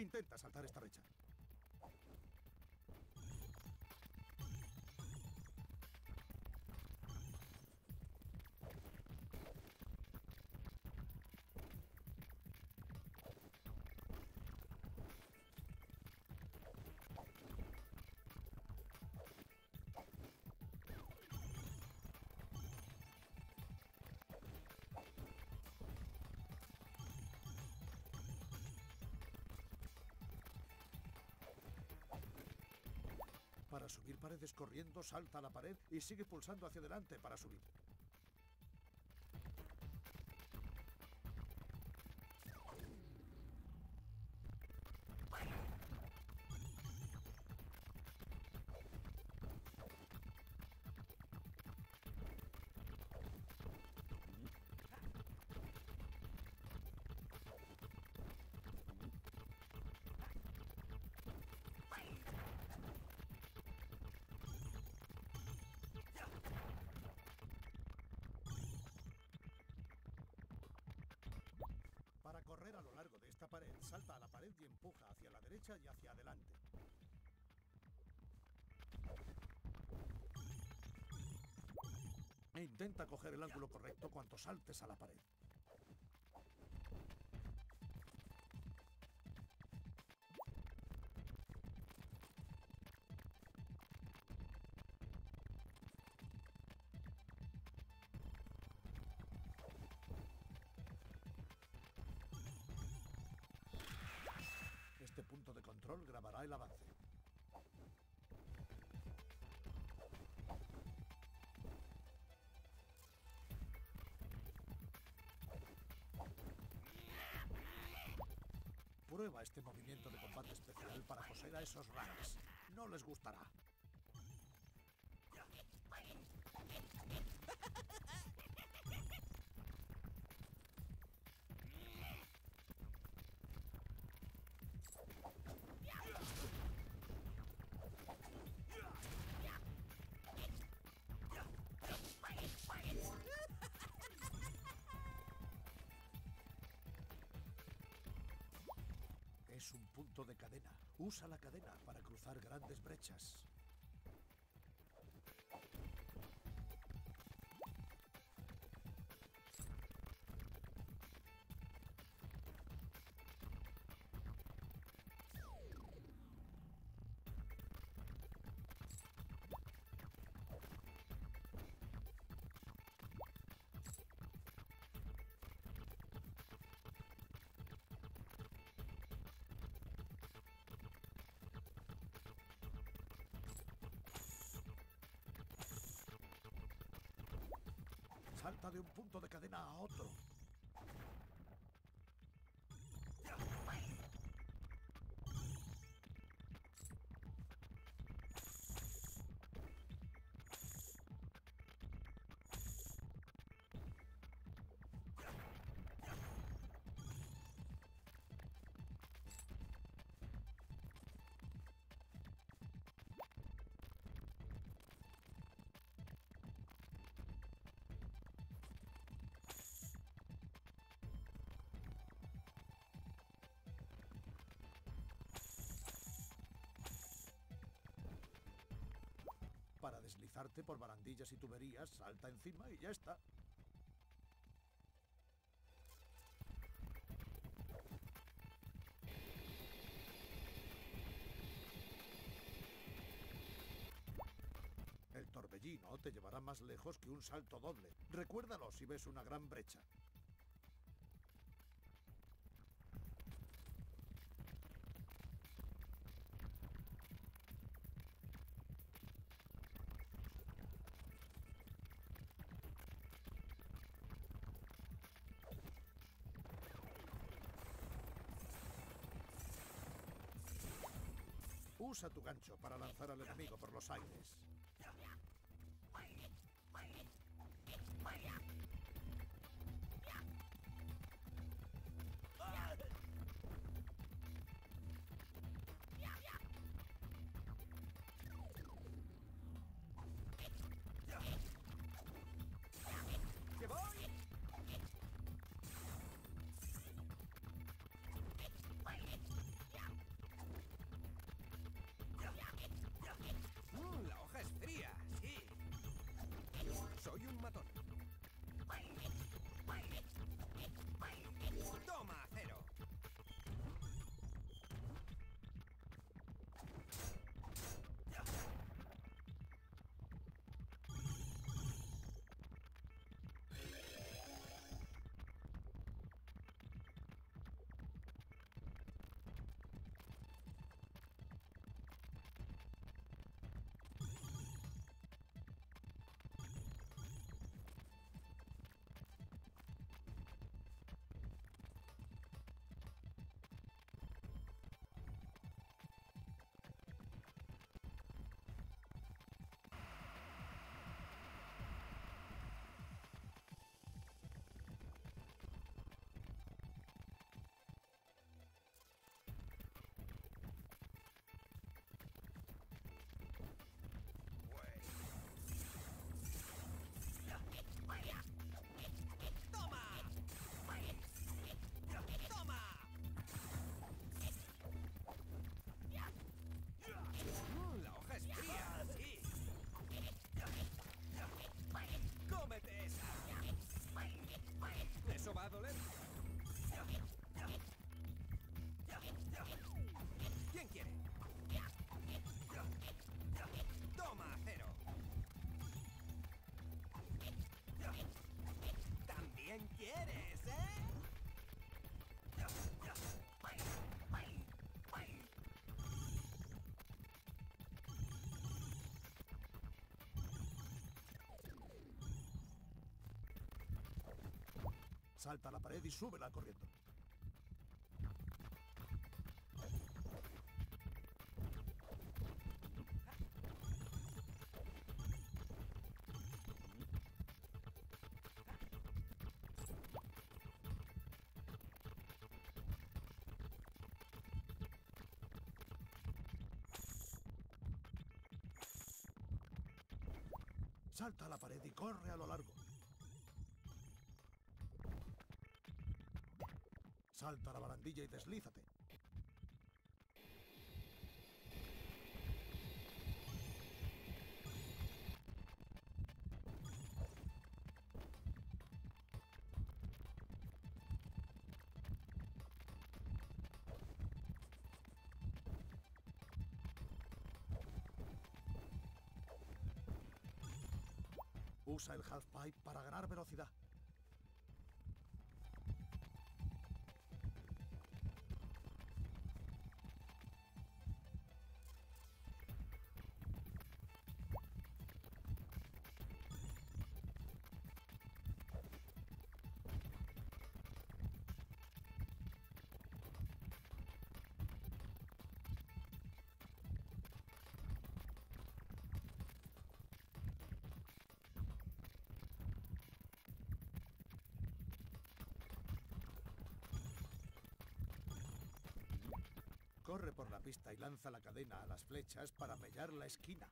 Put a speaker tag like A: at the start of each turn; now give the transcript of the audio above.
A: Intenta saltar esta brecha. Para subir paredes corriendo, salta a la pared y sigue pulsando hacia adelante para subir. Salta a la pared y empuja hacia la derecha y hacia adelante. E intenta coger el ángulo correcto cuando saltes a la pared. Grabará el avance. Prueba este movimiento de combate especial para coser a esos ranks. No les gustará. Un punto de cadena. Usa la cadena para cruzar grandes brechas. Salta de un punto de cadena a otro. Para deslizarte por barandillas y tuberías, salta encima y ya está. El torbellino te llevará más lejos que un salto doble. Recuérdalo si ves una gran brecha. Usa tu gancho para lanzar al enemigo por los aires.
B: travel it.
A: Salta la pared y súbela corriendo. Salta la pared y corre a lo largo. Salta a la barandilla y deslízate. Usa el half pipe para ganar velocidad. Corre por la pista y lanza la cadena a las flechas para mellar la esquina.